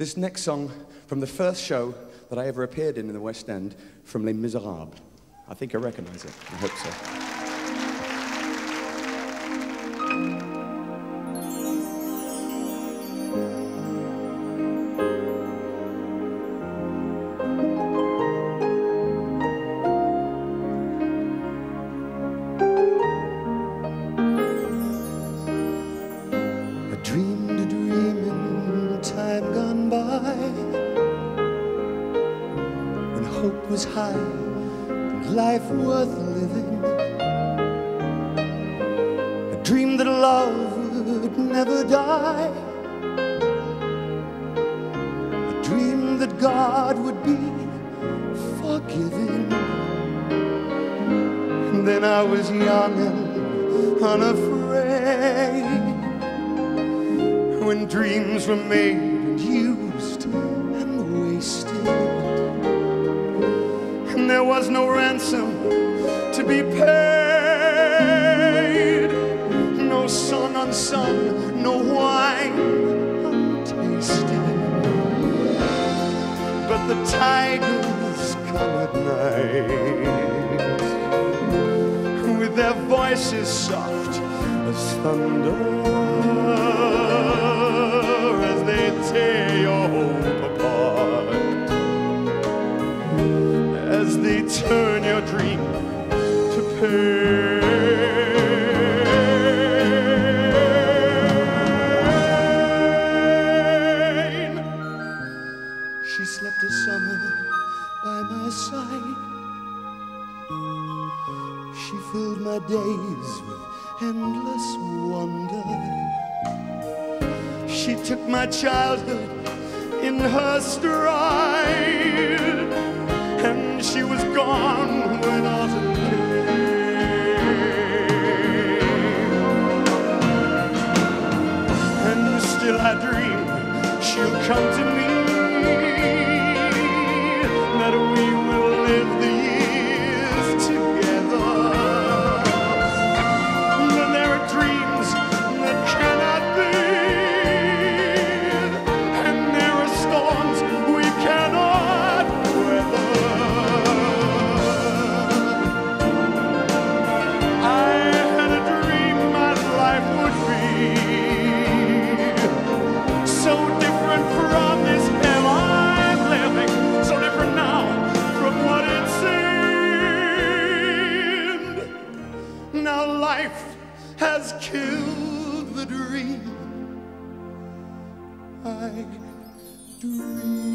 This next song from the first show that I ever appeared in in the West End from Les Miserables. I think I recognize it. I hope so. Hope was high and life worth living. I dreamed that love would never die. I dreamed that God would be forgiving. And then I was young and unafraid when dreams were made there was no ransom to be paid, no sun unsung, no wine untasted. But the tigers come at night with their voices soft as thunder turn your dream to pain. She slept a summer by my side. She filled my days with endless wonder. She took my childhood in her stride, and she was gone has killed the dream I dreamed.